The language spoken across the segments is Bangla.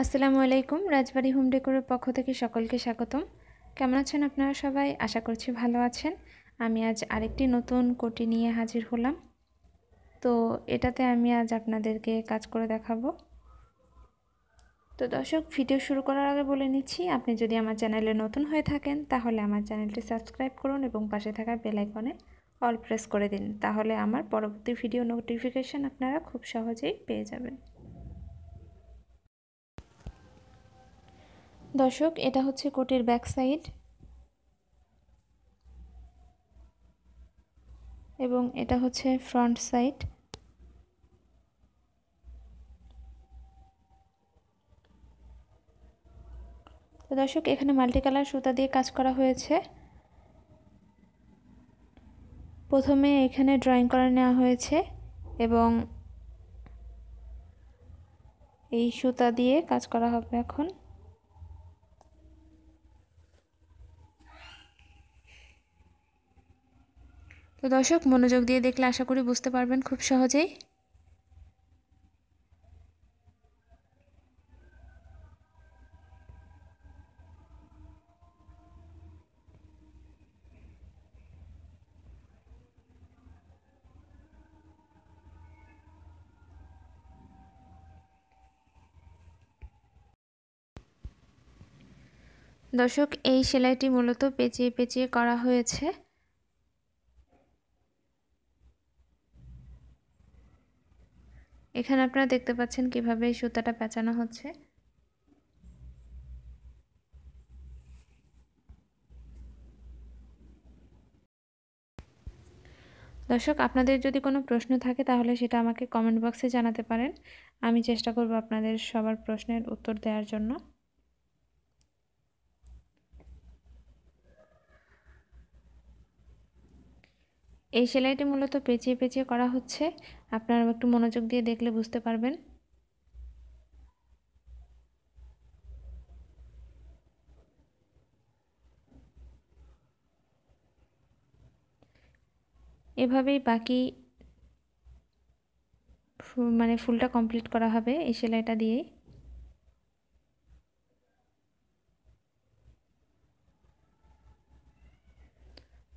আসসালামু আলাইকুম, রাজবাড়ি হোম ডেকোরের পক্ষ থেকে সকলকে স্বাগতম। কেমন আছেন আপনারা সবাই? আশা করছি ভালো আছেন। আমি আজ আরেকটি নতুন কোটি নিয়ে হাজির হলাম। তো এটাতে আমি আজ আপনাদেরকে কাজ করে দেখাবো। তো দর্শক, ভিডিও শুরু করার আগে বলে নিচ্ছি, আপনি যদি আমার চ্যানেলে নতুন হয়ে থাকেন, তাহলে আমার চ্যানেলটি সাবস্ক্রাইব করুন এবং পাশে থাকা বেল আইকনে অল প্রেস করে দিন। তাহলে আমার পরবর্তী ভিডিও নোটিফিকেশান আপনারা খুব সহজেই পেয়ে যাবেন। দর্শক, এটা হচ্ছে কোটের ব্যাক সাইড এবং এটা হচ্ছে ফ্রন্ট সাইড। তো দর্শক, এখানে মাল্টি কালার সুতা দিয়ে কাজ করা হয়েছে। প্রথমে এখানে ড্রয়িং করে নেওয়া হয়েছে এবং এই সুতা দিয়ে কাজ করা হবে এখন। তো দর্শক, মনোযোগ দিয়ে দেখলে আশা করি বুঝতে পারবেন খুব সহজেই। দর্শক, এই সেলাইটি মূলত পেঁচিয়ে পেঁচিয়ে করা হয়েছে। এখানে আপনারা দেখতে পাচ্ছেন কীভাবে এই সুতাটা পেঁচানো হচ্ছে। দর্শক, আপনাদের যদি কোনো প্রশ্ন থাকে তাহলে সেটা আমাকে কমেন্ট বক্সে জানাতে পারেন। আমি চেষ্টা করব আপনাদের সবার প্রশ্নের উত্তর দেওয়ার জন্য। এই সেলাইটি মূলত পেঁচিয়ে পেঁচিয়ে করা হচ্ছে। আপনারা একটু মনোযোগ দিয়ে দেখলে বুঝতে পারবেন। এভাবেই বাকি মানে ফুলটা কমপ্লিট করা হবে এই সেলাইটা দিয়েই।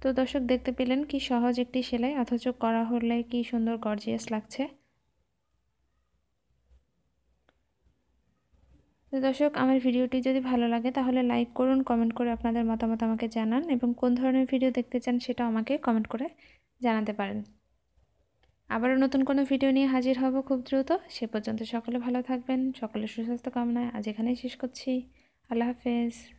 তো দর্শক দেখতে পেলেন কি সহজ একটি সেলাই, অথচ করা হলে কি সুন্দর গর্জিয়াস লাগছে। তো দর্শক, আমার ভিডিওটি যদি ভালো লাগে তাহলে লাইক করুন, কমেন্ট করে আপনাদের মতামত আমাকে জানান এবং কোন ধরনের ভিডিও দেখতে চান সেটা আমাকে কমেন্ট করে জানাতে পারেন। আবারও নতুন কোনো ভিডিও নিয়ে হাজির হব খুব দ্রুত। সে পর্যন্ত সকলে ভালো থাকবেন সকলে সুস্বাস্থ্য কামনায় আজ এখানেই শেষ করছি। আল্লাহ হাফেজ।